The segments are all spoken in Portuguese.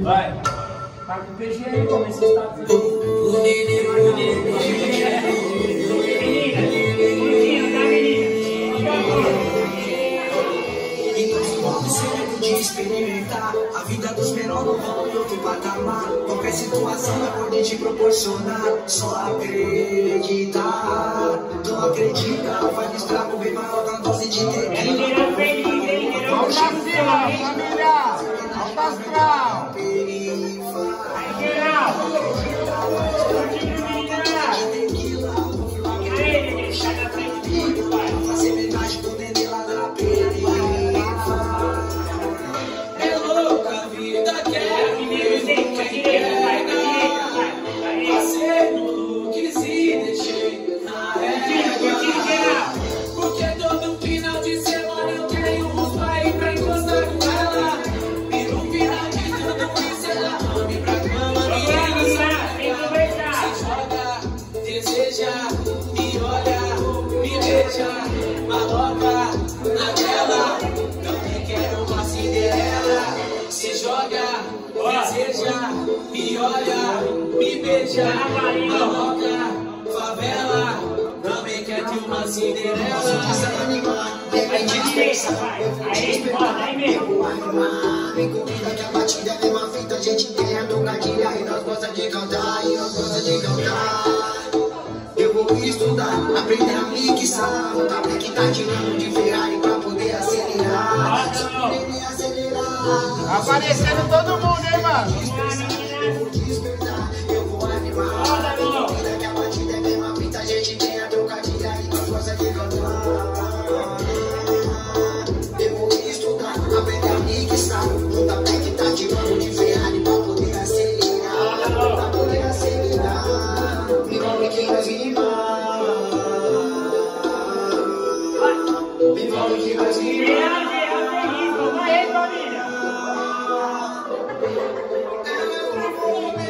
Vai. Tá com o PG aí, como esse está vamos experimentar A vida dos menores não vão em outro patamar Qualquer situação ela pode te proporcionar Só acreditar Não acredita, faz estrago bem maior que a dose de tequila Menina feliz, hein? Menina Vamos pra maloca na tela. Também quero uma Cinderela. Se joga, deseja, me olha, me beija, maloca, favela. Também quer uma Cinderela. Vai pra direita, vai. Aí, aí mesmo. Vem comida que a batida é a mesma fita, a gente tem a trocadilha e nós gosta de cantar, e nós gosta de cantar. Estudar, aprender a mixar, montar black tá tirando de Ferrari pra poder acelerar. Pra poder acelerar. Aparecendo todo mundo, hein, mano? Despertar, eu vou animar.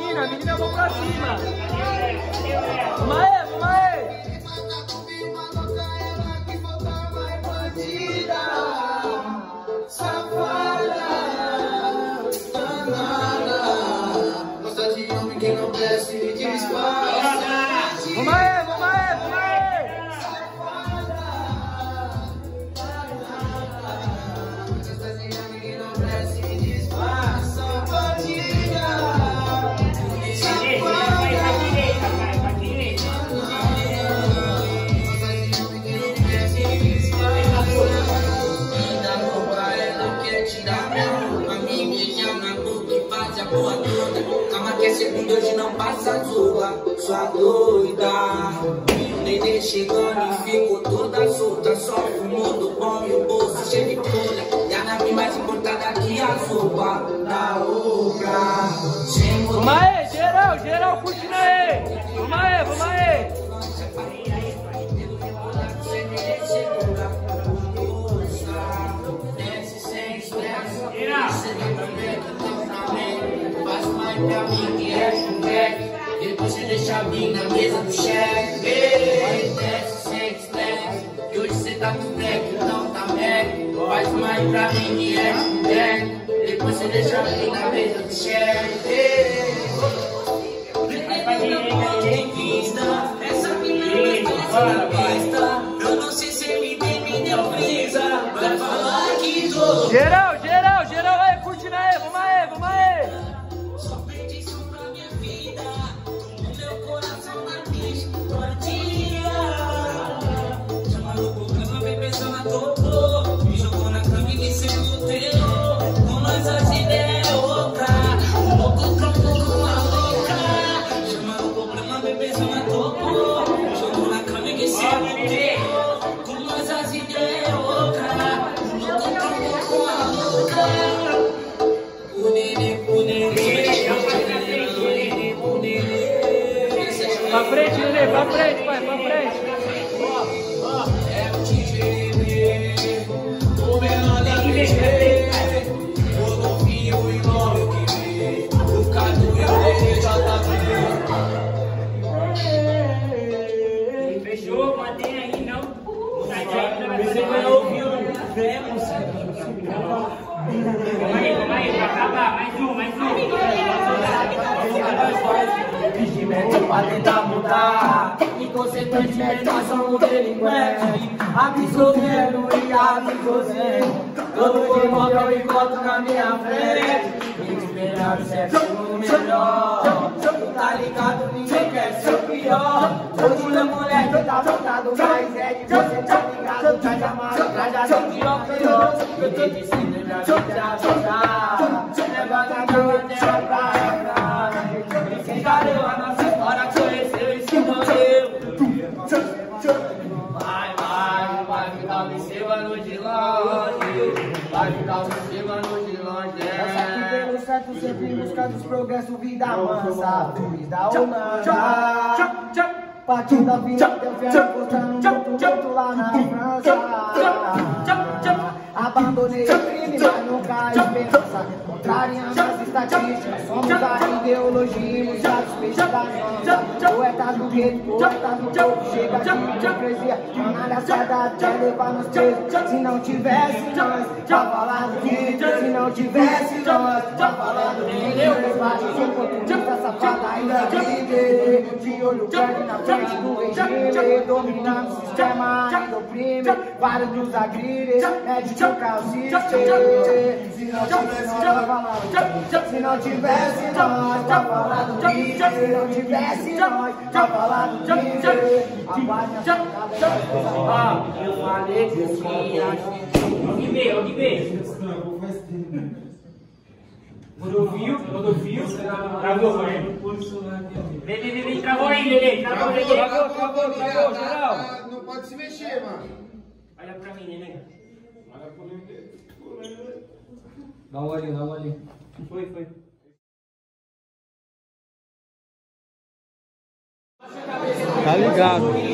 meninas, as meninas vão pra cima. Vamos aí, vamos aí. Passa sua, doida. Neném chegando e ficou toda solta, só fumando pão e o bolso cheio de folha. E a nave mais importada que a sopa da obra. Vamos aí, geral, geral, curtindo aí. Vamos aí, vamos aí. Geral. Vir na mesa do chefe Desce, sente, desce E hoje você tá com black, não tá mec. Faz uma aí pra mim que é black. Depois você deixa ali na mesa do chefe. Vai pra direita, direitista. Essa menina Bora, pai. Eu frente, pra frente. Mudar E consequentemente nós somos delinquentes Absorvendo e absorvendo Todo imóvel eu encontro na minha frente Esperando sempre o melhor tá ligado, ninguém quer ser o pior Hoje meu moleque tá voltado Mas é de você tá ligado Tá já ser pior pior Eu tô ensinando pra te sempre em busca dos progressos Vida mansa, fluiz da Holanda Partindo da vida, teu ferro postando muito muito lá na França. Abandonei o crime, mas nunca esperança. Contrariando as estatísticas. Somos a ideologia e muitos peixes da Poetas do gueto, poetas do povo Chega de hipocrisia Canalhaçada até levar nos presos Se não tivesse nós, pra falar do que Se não tivesse nós, pra falar do que Vários oportunistas safada ainda vive De olho grande na frente do regime Dominando o sistema, oprime Vários nos agride, é de trocar o sistema Se não tivesse nós, pra falar do que Se não tivesse nós, pra falar do que Se não tivesse nós, pra falar do que Aguarde a chegada Ó, eu falei que sim, acho. Alguém vê, alguém vê. Rodovio, rodovio, travou, vai. Vem, vem, vem, travou aí, Lele, travou, Lele. Travou, travou, travou, geral. Pode se mexer, mano. Olha pra mim, Lele. Dá um olhinho, dá um olhinho. Foi, foi. Tá ligado.